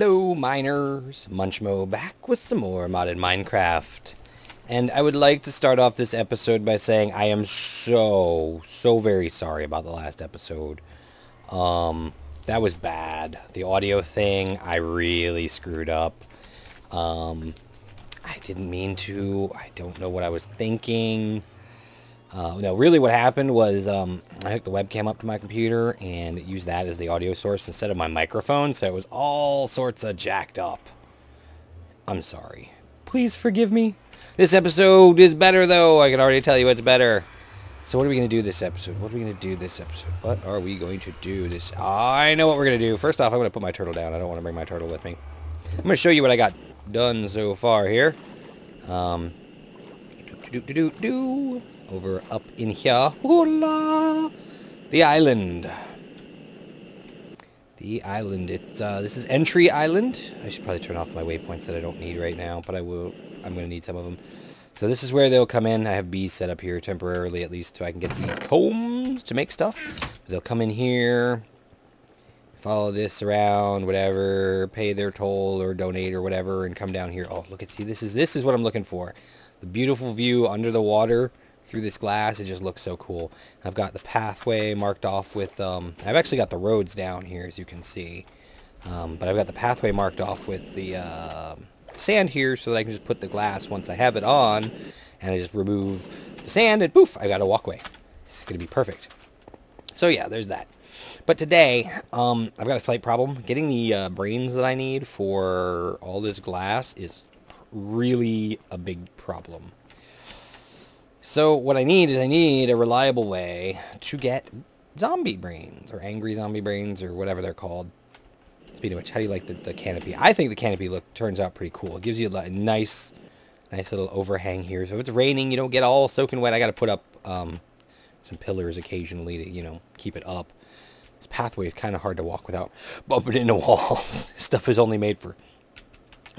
Hello miners, Munchmo back with some more modded Minecraft. And I would like to start off this episode by saying I am so, so very sorry about the last episode. Um, that was bad. The audio thing, I really screwed up. Um, I didn't mean to. I don't know what I was thinking. Uh, no, really what happened was um, I hooked the webcam up to my computer and used that as the audio source instead of my microphone, so it was all sorts of jacked up. I'm sorry. Please forgive me. This episode is better, though. I can already tell you it's better. So what are we going to do this episode? What are we going to do this episode? What are we going to do this? I know what we're going to do. First off, I'm going to put my turtle down. I don't want to bring my turtle with me. I'm going to show you what I got done so far here. Um, do, do, do, do, do over up in here. Hola! The island. The island. It's uh, this is Entry Island. I should probably turn off my waypoints that I don't need right now, but I will. I'm going to need some of them. So this is where they'll come in. I have bees set up here temporarily, at least, so I can get these combs to make stuff. They'll come in here, follow this around, whatever, pay their toll or donate or whatever, and come down here. Oh, look at see, this is this is what I'm looking for. The beautiful view under the water through this glass. It just looks so cool. I've got the pathway marked off with, um, I've actually got the roads down here, as you can see. Um, but I've got the pathway marked off with the uh, sand here so that I can just put the glass once I have it on. And I just remove the sand and poof, I got a walkway. It's going to be perfect. So yeah, there's that. But today, um, I've got a slight problem. Getting the uh, brains that I need for all this glass is really a big problem. So what I need is I need a reliable way to get zombie brains or angry zombie brains or whatever they're called. Speaking of which, how do you like the, the canopy? I think the canopy look turns out pretty cool. It gives you a nice, nice little overhang here. So if it's raining, you don't get all soaking wet. I got to put up um, some pillars occasionally to, you know, keep it up. This pathway is kind of hard to walk without bumping into walls. Stuff is only made for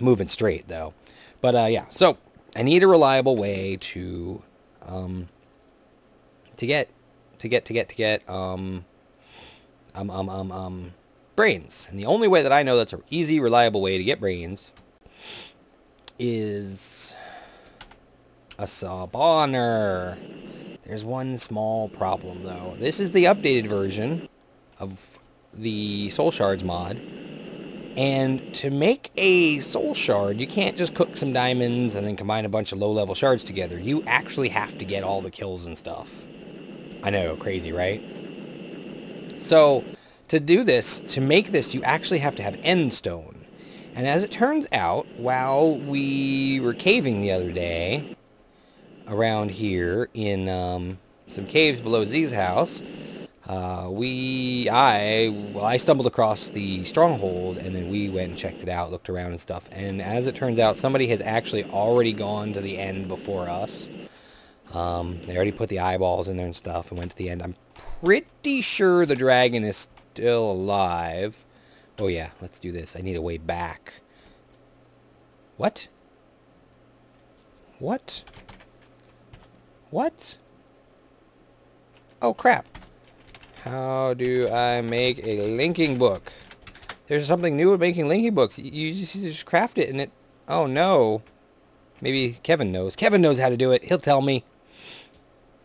moving straight, though. But, uh, yeah. So, I need a reliable way to um, to get, to get, to get, to get, um, um, um, um, um, brains. And the only way that I know that's an easy, reliable way to get brains is a spawner. There's one small problem, though. This is the updated version of the Soul Shards mod. And to make a soul shard, you can't just cook some diamonds and then combine a bunch of low-level shards together. You actually have to get all the kills and stuff. I know, crazy, right? So, to do this, to make this, you actually have to have end stone. And as it turns out, while we were caving the other day, around here in um, some caves below Z's house, uh, we, I, well, I stumbled across the stronghold, and then we went and checked it out, looked around and stuff. And as it turns out, somebody has actually already gone to the end before us. Um, they already put the eyeballs in there and stuff and went to the end. I'm pretty sure the dragon is still alive. Oh yeah, let's do this. I need a way back. What? What? What? Oh crap. How do I make a linking book? There's something new with making linking books. You just, you just craft it and it... Oh, no. Maybe Kevin knows. Kevin knows how to do it. He'll tell me.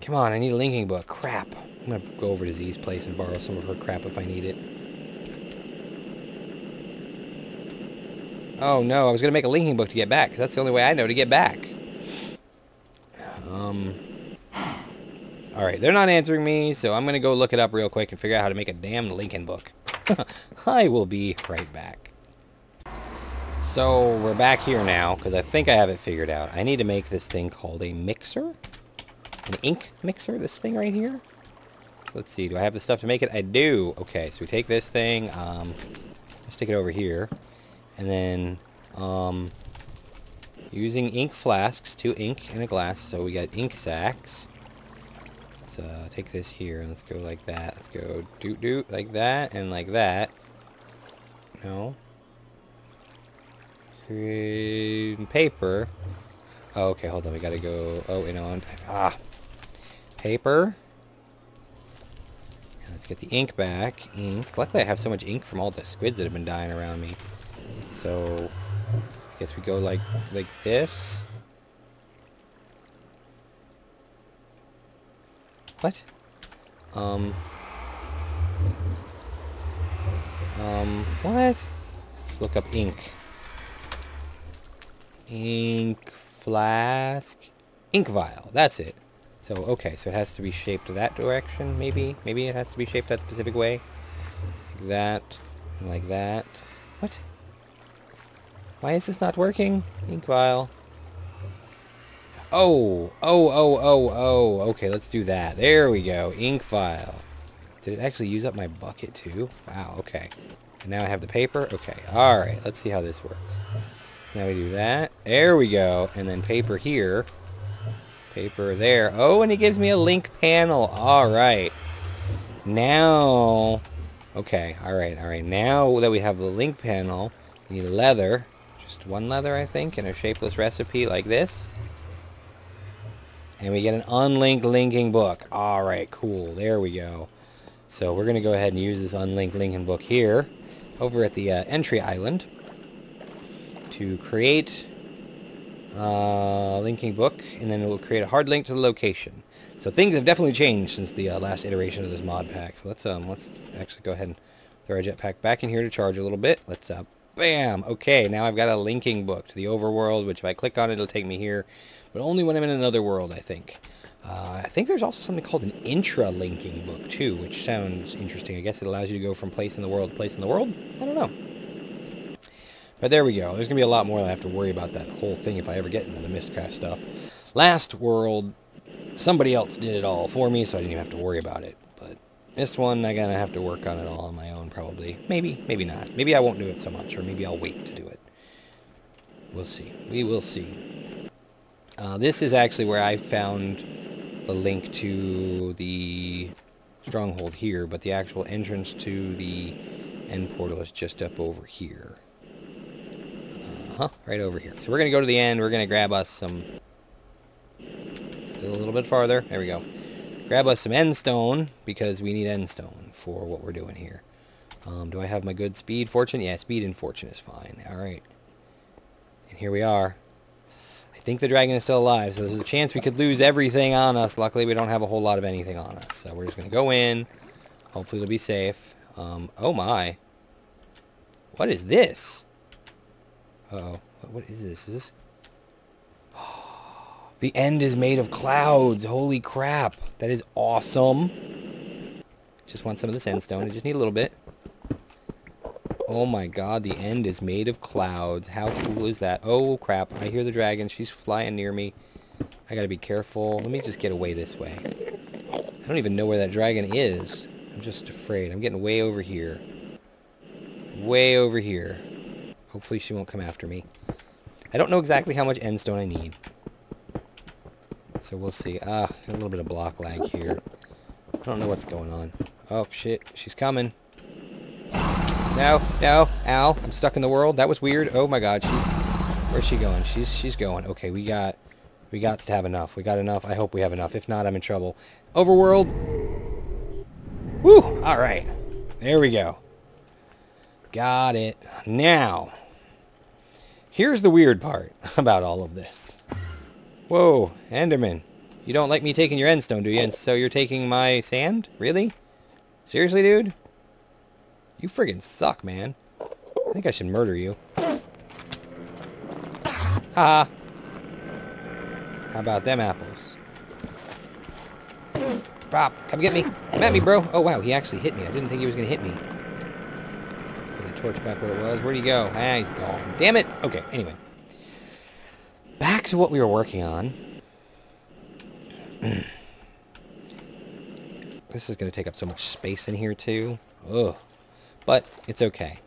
Come on, I need a linking book. Crap. I'm going to go over to Z's place and borrow some of her crap if I need it. Oh, no. I was going to make a linking book to get back, because that's the only way I know to get back. Um... Alright, they're not answering me, so I'm going to go look it up real quick and figure out how to make a damn linking book. I will be right back. So, we're back here now, because I think I have it figured out. I need to make this thing called a mixer. An ink mixer, this thing right here. So let's see, do I have the stuff to make it? I do. Okay, so we take this thing, um, stick it over here, and then, um, using ink flasks, two ink and a glass, so we got ink sacks uh, take this here and let's go like that. Let's go doot doot like that and like that. No. Paper. Oh, okay, hold on. We gotta go. Oh, in on. Ah. Paper. And let's get the ink back. Ink. Luckily, I have so much ink from all the squids that have been dying around me. So, I guess we go like like this. What? Um. Um, what? Let's look up ink. Ink flask. Ink vial. That's it. So, okay, so it has to be shaped that direction, maybe? Maybe it has to be shaped that specific way? Like that. Like that. What? Why is this not working? Ink vial. Oh, oh, oh, oh, oh. Okay, let's do that. There we go. Ink vial. Did it actually use up my bucket too? Wow, okay. And now I have the paper? Okay, alright. Let's see how this works. So now we do that. There we go. And then paper here paper there. Oh, and it gives me a link panel. All right. Now, okay, all right, all right. Now that we have the link panel, we need leather. Just one leather, I think, and a shapeless recipe like this. And we get an unlinked linking book. All right, cool. There we go. So we're going to go ahead and use this unlinked linking book here over at the uh, entry island to create uh, linking book, and then it will create a hard link to the location. So things have definitely changed since the uh, last iteration of this mod pack. So let's um let's actually go ahead and throw our jetpack back in here to charge a little bit. Let's uh bam. Okay, now I've got a linking book to the overworld, which if I click on it, it'll take me here, but only when I'm in another world, I think. Uh, I think there's also something called an intra-linking book too, which sounds interesting. I guess it allows you to go from place in the world to place in the world. I don't know. But there we go. There's going to be a lot more that I have to worry about that whole thing if I ever get into the Mystcraft stuff. Last world, somebody else did it all for me, so I didn't even have to worry about it. This one, I'm going to have to work on it all on my own, probably. Maybe, maybe not. Maybe I won't do it so much, or maybe I'll wait to do it. We'll see. We will see. Uh, this is actually where I found the link to the stronghold here, but the actual entrance to the end portal is just up over here. Uh-huh, right over here. So we're going to go to the end. We're going to grab us some... Still a little bit farther. There we go. Grab us some end stone, because we need end stone for what we're doing here. Um, do I have my good speed fortune? Yeah, speed and fortune is fine. Alright. And here we are. I think the dragon is still alive, so there's a chance we could lose everything on us. Luckily, we don't have a whole lot of anything on us. So we're just going to go in. Hopefully it'll be safe. Um, oh my. What is this? Uh oh What is this? Is this... the end is made of clouds. Holy crap. That is awesome. Just want some of this end stone. I just need a little bit. Oh my god, the end is made of clouds. How cool is that? Oh crap, I hear the dragon. She's flying near me. I gotta be careful. Let me just get away this way. I don't even know where that dragon is. I'm just afraid. I'm getting way over here. Way over here. Hopefully she won't come after me. I don't know exactly how much endstone I need. So we'll see. Ah, a little bit of block lag here. I don't know what's going on. Oh, shit. She's coming. No, no, ow. I'm stuck in the world. That was weird. Oh my god, she's... Where's she going? She's she's going. Okay, we got... We got to have enough. We got enough. I hope we have enough. If not, I'm in trouble. Overworld. Woo! Alright. There we go. Got it. Now, Here's the weird part about all of this. Whoa, Enderman. You don't like me taking your endstone, do you? And so you're taking my sand? Really? Seriously, dude? You friggin' suck, man. I think I should murder you. Ha! How about them apples? Pop, come get me. Come at me, bro. Oh, wow, he actually hit me. I didn't think he was going to hit me Put that torch back where it was. Where'd he go? Ah, he's gone. Damn it! Okay, anyway. Back to what we were working on. this is going to take up so much space in here, too. Ugh. But it's okay.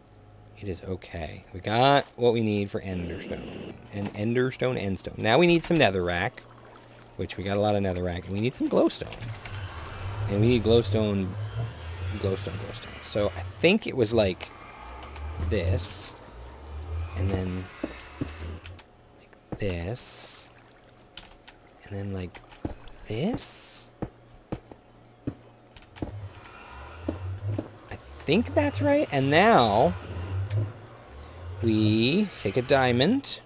It is okay. We got what we need for Enderstone. And Enderstone, Endstone. Now we need some Netherrack, which we got a lot of Netherrack. And we need some Glowstone. And we need Glowstone, Glowstone, Glowstone. So I think it was like this, and then this, and then like this. I think that's right. And now we take a diamond.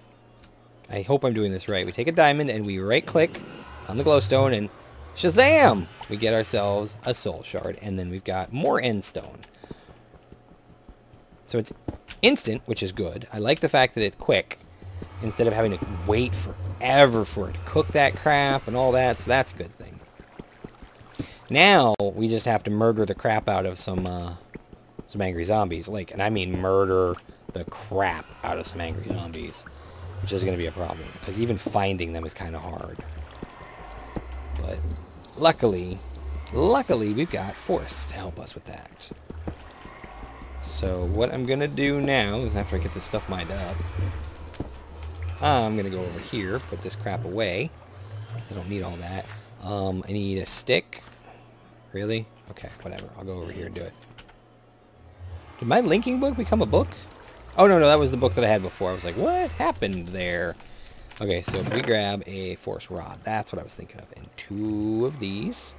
I hope I'm doing this right. We take a diamond and we right-click on the glowstone and Shazam! We get ourselves a soul shard and then we've got more end stone. So it's instant, which is good. I like the fact that it's quick instead of having to wait forever for it to cook that crap and all that, so that's a good thing. Now, we just have to murder the crap out of some, uh, some angry zombies. Like, and I mean murder the crap out of some angry zombies. Which is going to be a problem. Because even finding them is kind of hard. But, luckily, luckily we've got Force to help us with that. So, what I'm going to do now is after I get this stuff mined up, I'm going to go over here, put this crap away. I don't need all that. Um, I need a stick. Really? Okay, whatever. I'll go over here and do it. Did my linking book become a book? Oh, no, no, that was the book that I had before. I was like, what happened there? Okay, so we grab a force rod, that's what I was thinking of. And two of these.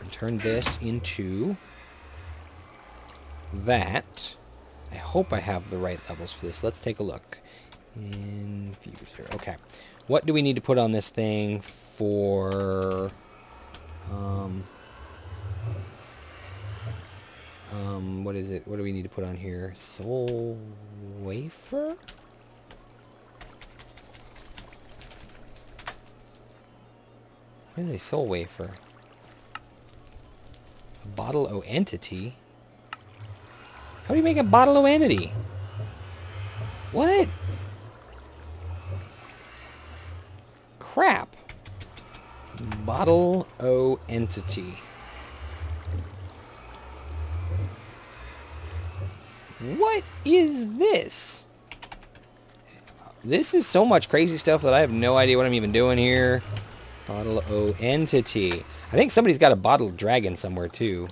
And turn this into that. I hope I have the right levels for this. Let's take a look. Infuser. Okay. What do we need to put on this thing for... Um, um, what is it? What do we need to put on here? Soul wafer? What is a soul wafer? A bottle o entity? How do you make a bottle o entity? What? Crap. Bottle o entity. What is this? This is so much crazy stuff that I have no idea what I'm even doing here. Bottle O entity. I think somebody's got a bottle dragon somewhere too.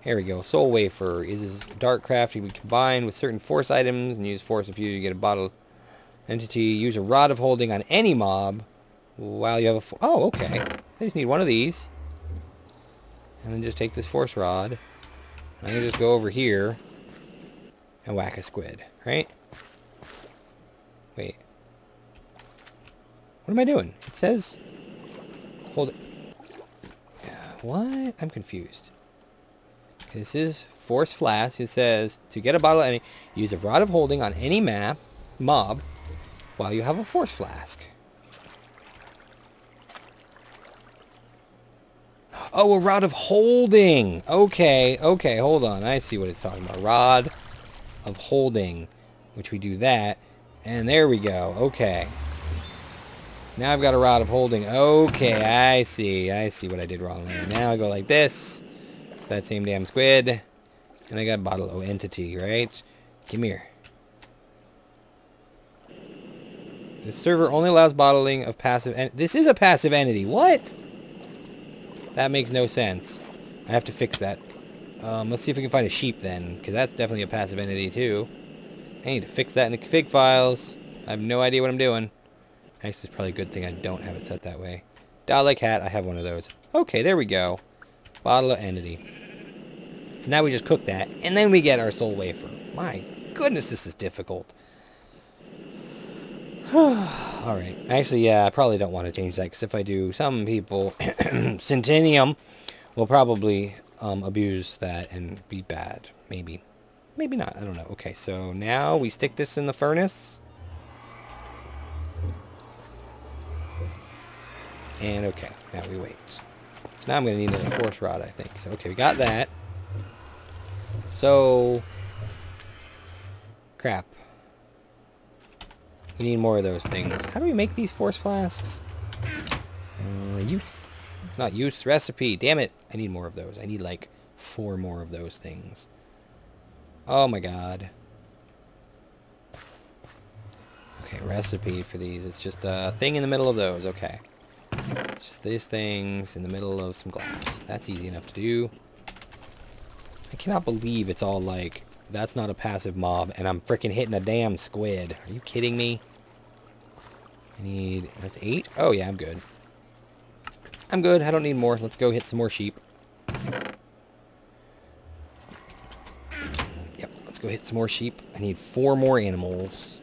Here we go. Soul Wafer is DartCraft. Can combine with certain force items and use force if you get a bottle entity. Use a rod of holding on any mob while you have a... Oh, okay. I just need one of these. And then just take this force rod. I'm going to just go over here and whack a squid, right? Wait. What am I doing? It says... Hold it. What? I'm confused. This is Force Flask. It says, to get a bottle of any, use a rod of holding on any map, mob, while you have a Force Flask. Oh, a rod of holding. Okay, okay, hold on. I see what it's talking about. Rod of holding, which we do that. And there we go. Okay. Now I've got a rod of holding. Okay, I see. I see what I did wrong. Now I go like this. That same damn squid. And I got bottle of entity, right? Come here. The server only allows bottling of passive... This is a passive entity. What? That makes no sense. I have to fix that. Um, let's see if we can find a sheep then, because that's definitely a passive entity too. I need to fix that in the config files. I have no idea what I'm doing. Actually, it's probably a good thing I don't have it set that way. Dalek hat, I have one of those. Okay, there we go. Bottle of entity. So now we just cook that, and then we get our soul wafer. My goodness, this is difficult. Alright. Actually, yeah, I probably don't want to change that, because if I do, some people, Centennium, will probably um, abuse that and be bad. Maybe. Maybe not. I don't know. Okay, so now we stick this in the furnace. And okay, now we wait. So now I'm going to need another force rod, I think. So okay, we got that. So... Crap. We need more of those things. How do we make these force flasks? Uh, not use recipe. Damn it. I need more of those. I need like four more of those things. Oh my god. Okay, recipe for these. It's just a thing in the middle of those. Okay. Just these things in the middle of some glass. That's easy enough to do. I cannot believe it's all like, that's not a passive mob, and I'm freaking hitting a damn squid. Are you kidding me? I need, that's eight? Oh yeah, I'm good. I'm good. I don't need more. Let's go hit some more sheep. Yep, let's go hit some more sheep. I need four more animals.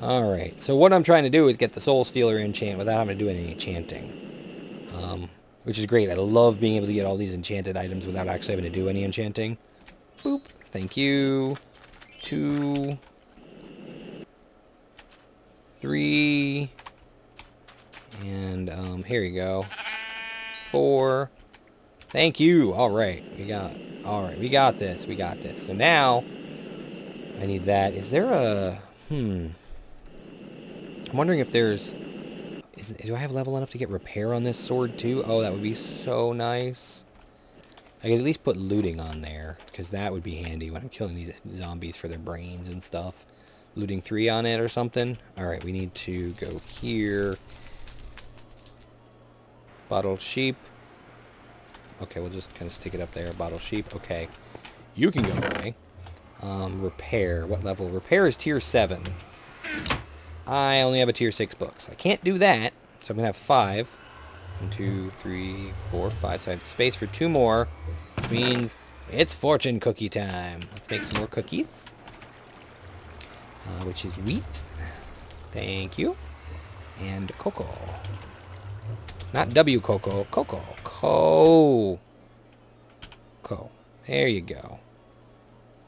Alright, so what I'm trying to do is get the Soul Stealer enchant without having to do any enchanting. Um, which is great. I love being able to get all these enchanted items without actually having to do any enchanting. Boop. Thank you. Two. Three. And, um, here you go. Four. Thank you. All right. We got, all right. We got this. We got this. So now, I need that. Is there a, hmm. I'm wondering if there's... Is, do I have level enough to get repair on this sword too? Oh, that would be so nice. I could at least put looting on there, because that would be handy when I'm killing these zombies for their brains and stuff. Looting 3 on it or something. Alright, we need to go here. Bottled sheep. Okay, we'll just kind of stick it up there. Bottled sheep. Okay. You can go away. Um, repair. What level? Repair is tier 7. I only have a tier 6 books. I can't do that, so I'm going to have 5. 1, 2, 3, 4, 5. So I have space for 2 more, which means it's fortune cookie time. Let's make some more cookies, uh, which is wheat. Thank you. And cocoa. Not W cocoa, cocoa. Co. Co. There you go.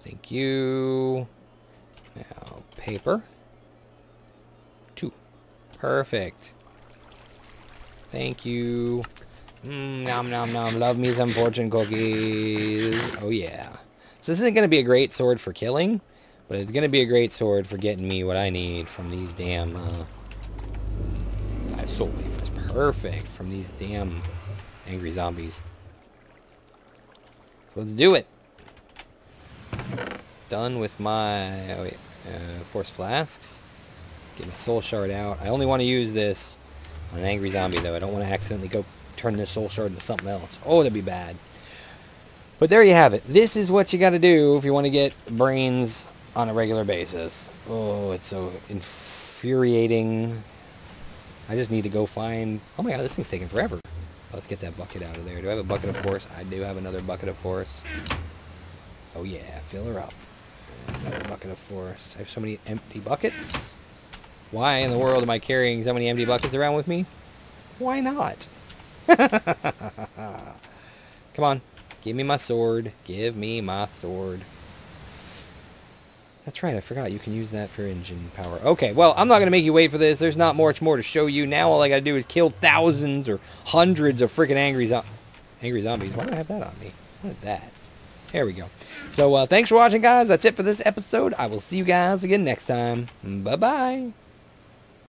Thank you. Now, paper. Two. Perfect. Thank you. Mmm, nom nom nom. Love me some fortune cookies. Oh yeah. So this isn't going to be a great sword for killing, but it's going to be a great sword for getting me what I need from these damn, uh, five soul wafers. Perfect from these damn angry zombies. So let's do it. Done with my, oh wait, uh, force flasks. Get my soul shard out. I only want to use this on an angry zombie, though. I don't want to accidentally go turn this soul shard into something else. Oh, that'd be bad. But there you have it. This is what you got to do if you want to get brains on a regular basis. Oh, it's so infuriating. I just need to go find... Oh my god, this thing's taking forever. Let's get that bucket out of there. Do I have a bucket of force? I do have another bucket of force. Oh yeah, fill her up. Another bucket of force. I have so many empty buckets. Why in the world am I carrying so many empty buckets around with me? Why not? Come on. Give me my sword. Give me my sword. That's right, I forgot. You can use that for engine power. Okay, well, I'm not going to make you wait for this. There's not much more to show you. Now all I got to do is kill thousands or hundreds of freaking angry, zo angry zombies. Why do I have that on me? What is that? There we go. So, uh, thanks for watching, guys. That's it for this episode. I will see you guys again next time. Bye-bye.